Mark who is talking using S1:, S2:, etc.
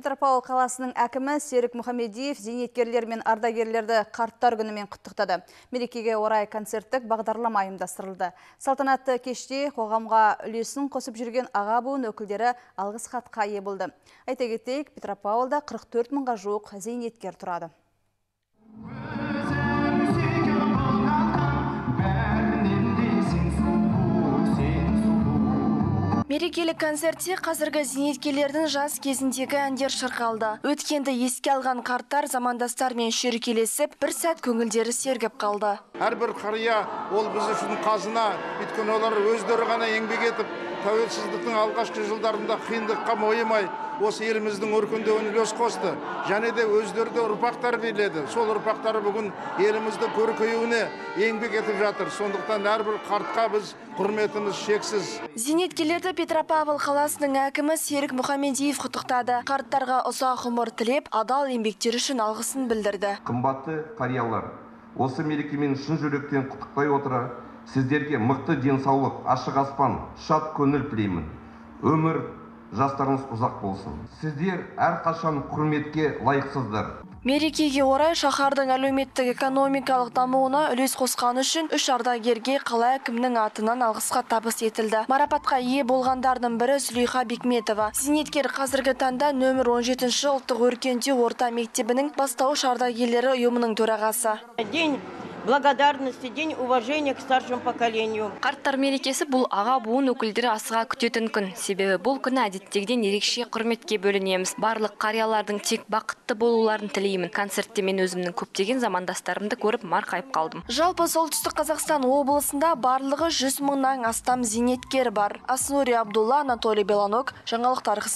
S1: Петропавл қаласының әкімі Серік Мұхамедиев зейнеткерлер мен ардагерлерді қарттар күнімен құттықтады. Мерекеге орай концерттік бағдарлама ұйымдастырылды. Салтанатты кеште қоғамға үлесін қосып жүрген аға буын өкілдері алғыс хатқа ие болды. Айта кетейік, Петропавлда 44 мыңға жуық зейнеткер тұрады.
S2: Мерекелік концертте қазіргі зейнеткерлердің жас кезіндегі әндер шырқалды. Өткенді еске алған қарттар замандастармен шүйіркелесіп, бір сәт көңілдері сергіп қалды.
S3: әрбір қария ол біз үшін қазына өйткені олар өздері ғана еңбек етіп тәуелсіздіктің алғашқы жылдарында қиындыққа мойымай осы еліміздің өркендеуіне үлес қосты. Және де өздері де ұрпақ тәрбиеледі сол ұрпақтары бүгін еліміздің көркеюіне еңбек етіп жатыр. Сондықтан әрбір қартқа біз құрметіміз шексіз.
S2: Зейнеткерлерді Петропавл қаласының әкімі Серік Мұхамедиев құттықтады. Қарттарға ұзақ ғұмыр тілеп, адал еңбектері үшін алғысын білдірді.
S4: қымбатты қариялар осы мерекемен шын жүректен құттықтай отыра сіздерге мықты денсаулық ашық аспан шат көңіл тілеймін. Өмір жастарыңыз ұзақ болсын сіздер әрқашан құрметке лайықсыздар
S2: Мерекеге орай шаһардың әлеуметтік экономикалық дамуына үлес қосқаны үшін үш ардагерге қала әкімінің атынан алғысқа табыс етілді. Марапатқа ие болғандардың бірі Зулейха Бекметова. Зейнеткер қазіргі таңда нөмір 17 ұлттық өркендеу орта мектебінің бастауыш ардагерлері ұйымының төрағасы.
S5: День благодарности, день уважения к старшему поколению.
S6: Қарттар мерекесі бұл аға буын өкілдері асыға күтетін күн. Себебі бұл күні әдеттегіден ерекше құрметке бөлінеміз. Барлық қариялардың тек бақытты болуларын тілеймін. Концертте мен өзімнің көптеген замандастарымды көріп марқайып қалдым.
S2: Жалпы солтүстік Қазақстан облысында барлығы 100 мыңнан астам зейнеткер бар. Аснури Абдулла, Анатолий Беланок, жаңалықтар қызметі.